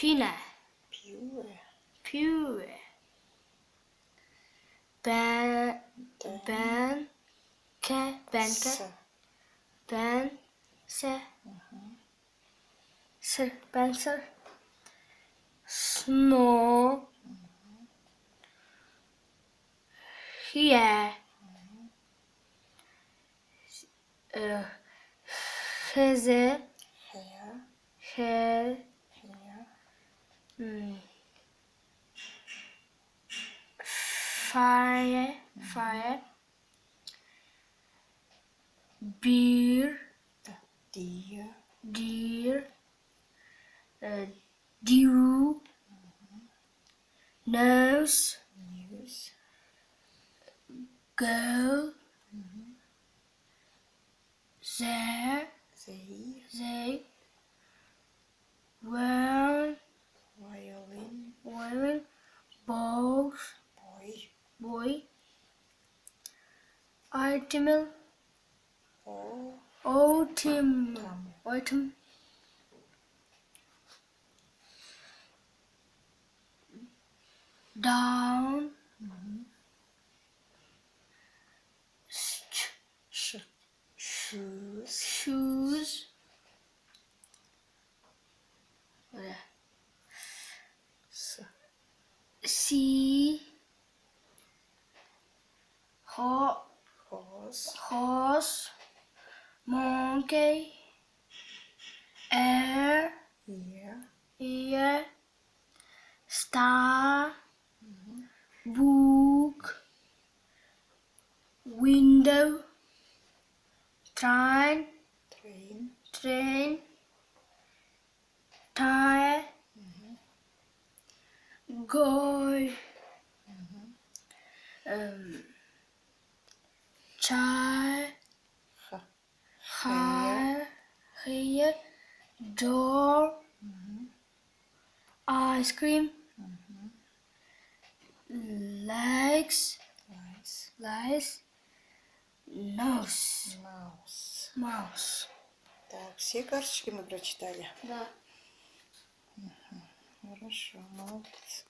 Pine. Pure. Pure. Ben. Ben. Ke. Benke. Se. Ben. Se. Sir. Benser. Snå. Hye. Eh, Heze. Her. He. Mm. Fire. Fire. Beer. Deer. Deer. Uh, dew. Nose. News. Girl. There. They. They. Boy. Boy. Item. Or. Autumn. Tam. Autumn. Down. Sh- Sh. Shoes. Shoes. Horse. horse. Monkey. Air. Ear. ear, star, mm-hmm. book, window, train, Train. train, tire, mm-hmm. guy, mm-hmm. um, Ha. hair, hair, door, ice cream, legs, legs, nose, Mouse. mouse. Так, все карточки мы прочитали. Да. Хорошо, молодец.